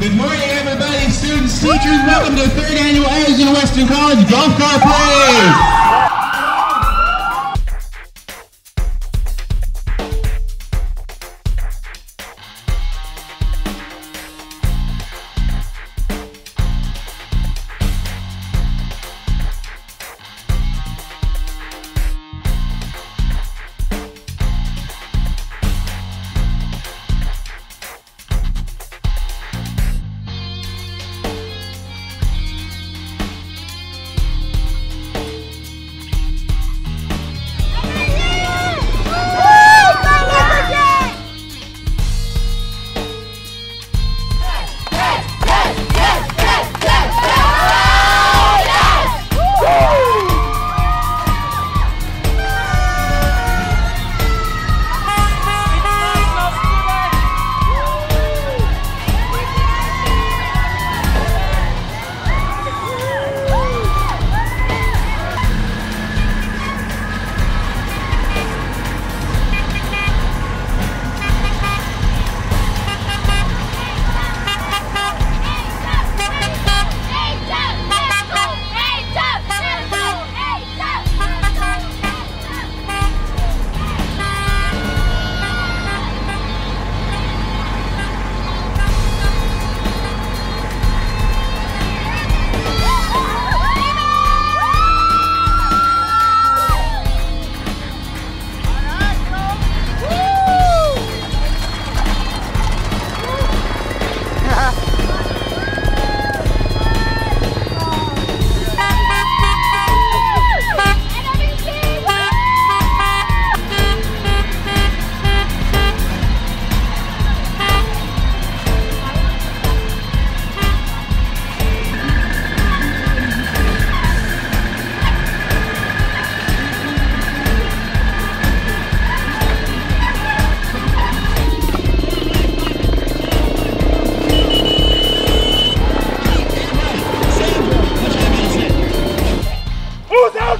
Good morning, everybody, students, teachers. Welcome to the third annual Arizona Western College Golf Car Parade.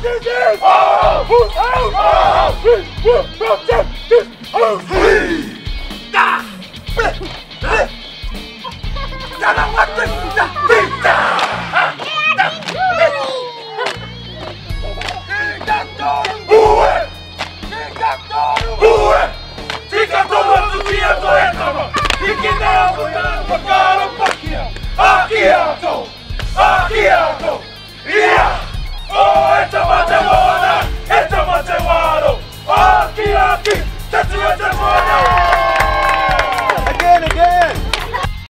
Who's out this is? Oh! Who's out? Oh! We